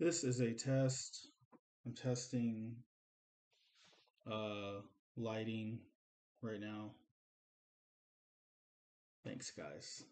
This is a test. I'm testing uh, lighting right now. Thanks, guys.